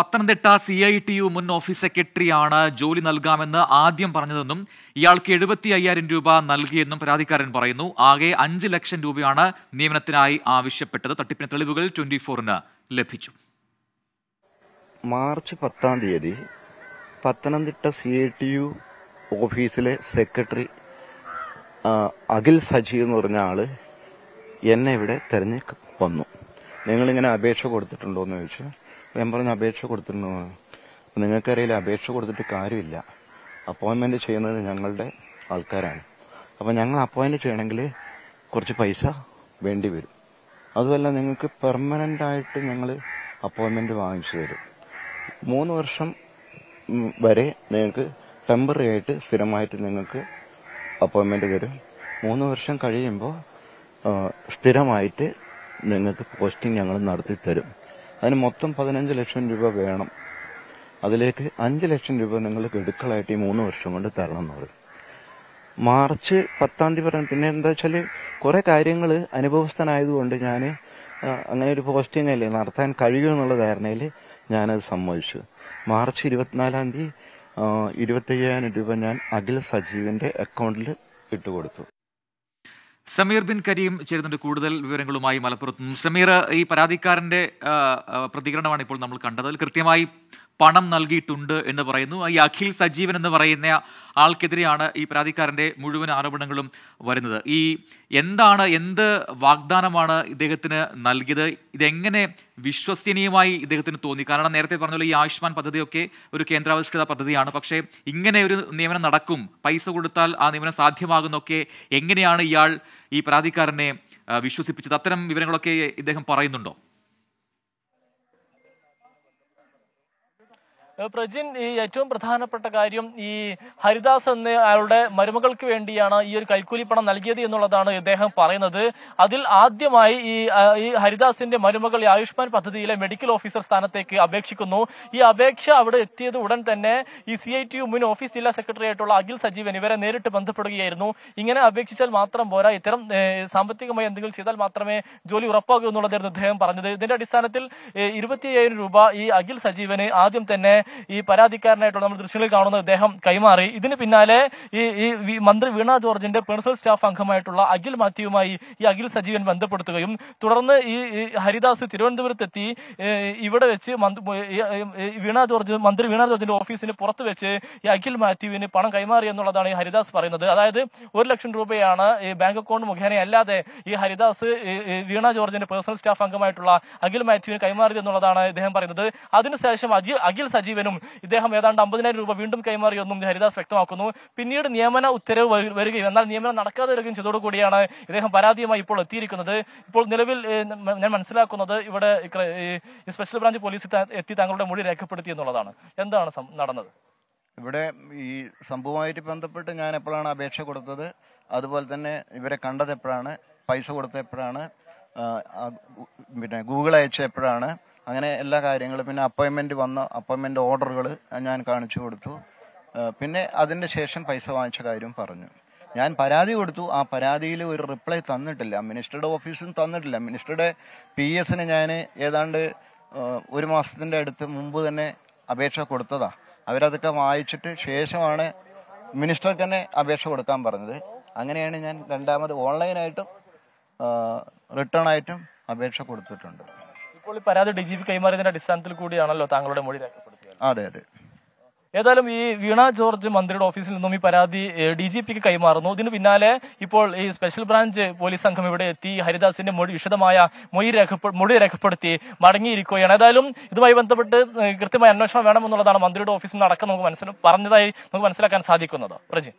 Pathanamthitta C I T U മുൻ office സെക്രട്ടറിയാണ് ജോലി നൽകാമെന്ന് ആദ്യം പറഞ്ഞതെന്നും ഇയാൾക്ക് എഴുപത്തി അയ്യായിരം രൂപ നൽകിയെന്നും പരാതിക്കാരൻ പറയുന്നു. ആകെ അഞ്ച് ലക്ഷം രൂപയാണ് നിയമനത്തിനായി ആവശ്യപ്പെട്ടത്. തട്ടിപ്പിന് തെളിവുകൾ ട്വന്റി ഫോറിന് ലഭിച്ചു. മാർച്ച് പത്താം തീയതി Pathanamthitta C I T U ഓഫീസിലെ സെക്രട്ടറി അഖിൽ സജി എന്ന് പറഞ്ഞ ആൾ എന്നെ ഇവിടെ തെരഞ്ഞെടുപ്പ് വന്നു. നിങ്ങളിങ്ങനെ അപേക്ഷ കൊടുത്തിട്ടുണ്ടോ എന്ന് ചോദിച്ചു ഞാൻ പറഞ്ഞു അപേക്ഷ കൊടുത്തിരുന്നു. നിങ്ങൾക്കറിയില്ല അപേക്ഷ കൊടുത്തിട്ട് കാര്യമില്ല. അപ്പോയിൻമെന്റ് ചെയ്യുന്നത് ഞങ്ങളുടെ ആൾക്കാരാണ്. അപ്പം ഞങ്ങൾ അപ്പോയിന്റ് ചെയ്യണമെങ്കിൽ കുറച്ച് പൈസ വേണ്ടി വരും. അതുമല്ല നിങ്ങൾക്ക് പെർമനന്റ് ആയിട്ട് ഞങ്ങൾ അപ്പോയിൻമെന്റ് വാങ്ങിച്ചു തരും. മൂന്ന് വർഷം വരെ നിങ്ങൾക്ക് ടെമ്പററി ആയിട്ട് സ്ഥിരമായിട്ട് നിങ്ങൾക്ക് അപ്പോയിൻമെന്റ് തരും. മൂന്ന് വർഷം കഴിയുമ്പോൾ സ്ഥിരമായിട്ട് നിങ്ങൾക്ക് പോസ്റ്റിംഗ് ഞങ്ങൾ നടത്തി തരും അതിന് മൊത്തം പതിനഞ്ച് ലക്ഷം രൂപ വേണം. അതിലേക്ക് അഞ്ച് ലക്ഷം രൂപ നിങ്ങൾ ഗഡുക്കളായിട്ട് ഈ മൂന്ന് വർഷം കൊണ്ട് തരണം എന്ന് പറയും. മാർച്ച് പത്താം തീയതി പറഞ്ഞു പിന്നെ എന്താ വെച്ചാൽ കുറെ കാര്യങ്ങൾ അനുഭവസ്ഥനായതുകൊണ്ട് ഞാൻ അങ്ങനെ ഒരു പോസ്റ്റിംഗ് അല്ലേ നടത്താൻ കഴിയുമെന്നുള്ള ധാരണയിൽ ഞാനത് സമ്മതിച്ചു. മാർച്ച് ഇരുപത്തിനാലാം തീയതി ഇരുപത്തയ്യായിരം രൂപ ഞാൻ അഖിൽ സജീവിന്റെ അക്കൗണ്ടിൽ ഇട്ടുകൊടുത്തു. സമീർ ബിൻ കരീം ചേരുന്നുണ്ട് കൂടുതൽ വിവരങ്ങളുമായി മലപ്പുറത്ത്. സമീർ ഈ പരാതിക്കാരന്റെ പ്രതികരണമാണ് ഇപ്പോൾ നമ്മൾ കണ്ടത്. കൃത്യമായി പണം നൽകിയിട്ടുണ്ട് എന്ന് പറയുന്നു. ഈ അഖിൽ സജീവൻ എന്ന് പറയുന്ന ആൾക്കെതിരെയാണ് ഈ പരാതിക്കാരന്റെ മുഴുവൻ ആരോപണങ്ങളും വരുന്നത്. ഈ എന്താണ് എന്ത് വാഗ്ദാനമാണ് ഇദ്ദേഹത്തിന് നൽകിയത്? ഇതെങ്ങനെ വിശ്വസനീയമായി ഇദ്ദേഹത്തിന് തോന്നി? കാരണം നേരത്തെ പറഞ്ഞ പോലെ ഈ ആയുഷ്മാൻ പദ്ധതിയൊക്കെ ഒരു കേന്ദ്രാവിഷ്കൃത പദ്ധതിയാണ്. പക്ഷേ ഇങ്ങനെ ഒരു നിയമനം നടക്കും പൈസ കൊടുത്താൽ ആ നിയമനം സാധ്യമാകുന്നൊക്കെ എങ്ങനെയാണ് ഇയാൾ ഈ പരാതിക്കാരനെ വിശ്വസിപ്പിച്ചത്? അത്തരം വിവരങ്ങളൊക്കെ ഇദ്ദേഹം പറയുന്നുണ്ടോ? പ്രജിൻ ഈ ഏറ്റവും പ്രധാനപ്പെട്ട കാര്യം ഈ ഹരിദാസ് എന്ന അയാളുടെ മരുമകൾക്ക് വേണ്ടിയാണ് ഈ ഒരു കൈക്കൂലി പണം നൽകിയത് എന്നുള്ളതാണ് ഇദ്ദേഹം പറയുന്നത്. അതിൽ ആദ്യമായി ഈ ഈ ഹരിദാസിന്റെ മരുമകൾ ഈ ആയുഷ്മാൻ പദ്ധതിയിലെ മെഡിക്കൽ ഓഫീസർ സ്ഥാനത്തേക്ക് അപേക്ഷിക്കുന്നു. ഈ അപേക്ഷ അവിടെ എത്തിയത് ഉടൻ തന്നെ ഈ സി ഐ ടി യു മുൻ ഓഫീസ് ജില്ലാ സെക്രട്ടറി ആയിട്ടുള്ള അഖിൽ സജീവൻ ഇവരെ നേരിട്ട് ബന്ധപ്പെടുകയായിരുന്നു. ഇങ്ങനെ അപേക്ഷിച്ചാൽ മാത്രം പോരാ. ഇത്തരം സാമ്പത്തികമായി എന്തെങ്കിലും ചെയ്താൽ മാത്രമേ ജോലി ഉറപ്പാകൂ എന്നുള്ളതായിരുന്നു അദ്ദേഹം പറഞ്ഞത്. ഇതിന്റെ അടിസ്ഥാനത്തിൽ ഏഹ്, ഇരുപത്തി അയ്യായിരം രൂപ ഈ അഖിൽ സജീവന് ആദ്യം തന്നെ ഈ പരാതിക്കാരനായിട്ടുള്ള നമ്മൾ ദൃശ്യങ്ങളിൽ കാണുന്ന അദ്ദേഹം കൈമാറി. ഇതിന് പിന്നാലെ ഈ ഈ മന്ത്രി വീണ ജോർജിന്റെ പേഴ്സണൽ സ്റ്റാഫ് അംഗമായിട്ടുള്ള അഖിൽ മാത്യുവുമായി ഈ അഖിൽ സജീവൻ ബന്ധപ്പെടുത്തുകയും തുടർന്ന് ഈ ഹരിദാസ് തിരുവനന്തപുരത്തെത്തി ഇവിടെ വെച്ച് വീണ ജോർജ് മന്ത്രി വീണ ജോർജിന്റെ ഓഫീസിന് പുറത്ത് വെച്ച് ഈ അഖിൽ മാത്യുവിന് പണം കൈമാറി എന്നുള്ളതാണ് ഈ ഹരിദാസ് പറയുന്നത്. അതായത് ഒരു ലക്ഷം രൂപയാണ് ഈ ബാങ്ക് അക്കൗണ്ട് മുഖേന അല്ലാതെ ഈ ഹരിദാസ് വീണ ജോർജിന്റെ പേഴ്സണൽ സ്റ്റാഫ് അംഗമായിട്ടുള്ള അഖിൽ മാത്യുവിന് കൈമാറിയത് എന്നുള്ളതാണ് ഇദ്ദേഹം പറയുന്നത്. അതിനുശേഷം അഖിൽ അഖിൽ സജീവനും ഇദ്ദേഹം ഏതാണ്ട് അമ്പതിനായിരം രൂപ വീണ്ടും കൈമാറിയെന്നും ഹരിദാസ് വ്യക്തമാക്കുന്നു. പിന്നീട് നിയമന ഉത്തരവ് വരു- വരികയും എന്നാൽ നിയമനം നടക്കാതെ വരികയും ചെയ്തതോടുകൂടിയാണ് ഇദ്ദേഹം പരാതിയുമായി ഇപ്പോൾ എത്തിയിരിക്കുന്നത്. ഇപ്പോൾ നിലവിൽ ഞാൻ മനസ്സിലാക്കുന്നത് ഇവിടെ ഈ സ്പെഷ്യൽ ബ്രാഞ്ച് പോലീസ് എത്തി താങ്കളുടെ മൊഴി രേഖപ്പെടുത്തി എന്നുള്ളതാണ്. എന്താണ് നടന്നത്? ഇവിടെ ഈ സംഭവമായിട്ട് ബന്ധപ്പെട്ട് ഞാൻ എപ്പോഴാണ് അപേക്ഷ കൊടുത്തത്? അതുപോലെ തന്നെ ഇവരെ കണ്ടത് എപ്പോഴാണ്? പൈസ കൊടുത്ത എപ്പോഴാണ്? പിന്നെ ഗൂഗിൾ അയച്ച എപ്പോഴാണ്? അങ്ങനെ എല്ലാ കാര്യങ്ങളും. പിന്നെ അപ്പോയിൻമെന്റ് വന്ന അപ്പോയിൻമെന്റ് ഓർഡറുകൾ ഞാൻ കാണിച്ചു കൊടുത്തു. പിന്നെ അതിന്റെ ശേഷം പൈസ വാങ്ങിച്ച കാര്യം പറഞ്ഞു. ഞാൻ പരാതി കൊടുത്തു. ആ പരാതിയിൽ ഒരു റിപ്ലൈ തന്നിട്ടില്ല. മിനിസ്റ്ററുടെ ഓഫീസും തന്നിട്ടില്ല. മിനിസ്റ്ററുടെ പി എസിന് ഞാൻ ഏതാണ്ട് ഒരു മാസത്തിന്റെ അടുത്ത് മുമ്പ് തന്നെ അപേക്ഷ കൊടുത്തതാ. അവരതൊക്കെ വായിച്ചിട്ട് ശേഷമാണ് മിനിസ്റ്റർക്ക് തന്നെ അപേക്ഷ കൊടുക്കാൻ പറഞ്ഞത്. അങ്ങനെയാണ് ഞാൻ രണ്ടാമത് ഓൺലൈനായിട്ടും റിട്ടേൺ ആയിട്ടും അപേക്ഷ കൊടുത്തിട്ടുണ്ട്. ഇപ്പോൾ ഈ പരാതി ഡി ജി പി കൈമാറിയതിന്റെ അടിസ്ഥാനത്തിൽ കൂടിയാണല്ലോ താങ്കളുടെ മൊഴി രേഖപ്പെടുത്തിയത്. അതെ അതെ. ഏതായാലും ഈ വീണ ജോർജ് മന്ത്രിയുടെ ഓഫീസിൽ നിന്നും ഈ പരാതി ഡി ജി പിക്ക് കൈമാറുന്നു. ഇതിന് പിന്നാലെ ഇപ്പോൾ ഈ സ്പെഷ്യൽ ബ്രാഞ്ച് പോലീസ് സംഘം ഇവിടെ എത്തി. ഹരിദാസിന്റെ മൊഴി വിശദമായ മൊഴി രേഖപ്പെ- മൊഴി രേഖപ്പെടുത്തി മടങ്ങിയിരിക്കുകയാണ്. ഏതായാലും ഇതുമായി ബന്ധപ്പെട്ട് കൃത്യമായ അന്വേഷണം വേണമെന്നുള്ളതാണ് മന്ത്രിയുടെ ഓഫീസിൽ നിന്ന് നമുക്ക് മനസ്സിൽ പറഞ്ഞതായി നമുക്ക് മനസ്സിലാക്കാൻ സാധിക്കുന്നത്. പ്രജി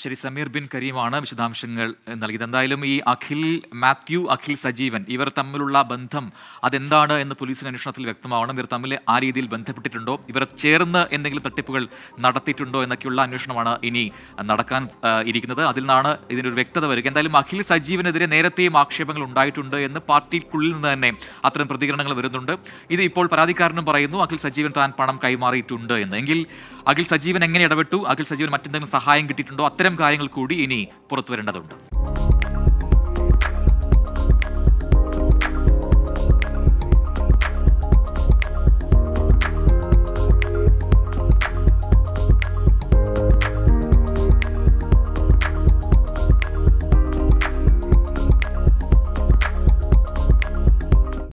ശരി സമീർ ബിൻ കരീമാണ് വിശദാംശങ്ങൾ നൽകിയത്. എന്തായാലും ഈ അഖിൽ മാത്യു അഖിൽ സജീവൻ ഇവർ തമ്മിലുള്ള ബന്ധം അതെന്താണ് എന്ന് പോലീസിന് അന്വേഷണത്തിൽ വ്യക്തമാവണം. ഇവർ തമ്മിൽ ആ രീതിയിൽ ബന്ധപ്പെട്ടിട്ടുണ്ടോ? ഇവർ ചേർന്ന് എന്തെങ്കിലും തട്ടിപ്പുകൾ നടത്തിയിട്ടുണ്ടോ എന്നൊക്കെയുള്ള അന്വേഷണമാണ് ഇനി നടക്കാൻ ഇരിക്കുന്നത്. അതിൽ നിന്നാണ് ഇതിനൊരു വ്യക്തത വരിക. എന്തായാലും അഖിൽ സജീവനെതിരെ നേരത്തെയും ആക്ഷേപങ്ങൾ ഉണ്ടായിട്ടുണ്ട് എന്ന് പാർട്ടിക്കുള്ളിൽ നിന്ന് തന്നെ അത്തരം പ്രതികരണങ്ങൾ വരുന്നുണ്ട്. ഇത് ഇപ്പോൾ പരാതിക്കാരനും പറയുന്നു അഖിൽ സജീവൻ താൻ പണം കൈമാറിയിട്ടുണ്ട് എന്ന്. എങ്കിൽ അഖിൽ സജീവൻ എങ്ങനെ ഇടപെട്ടു? അഖിൽ സജീവൻ മറ്റെന്തെങ്കിലും സഹായം കിട്ടിയിട്ടുണ്ടോ? അത്തരം കാര്യങ്ങൾ കൂടി ഇനി പുറത്തുവരേണ്ടതുണ്ട്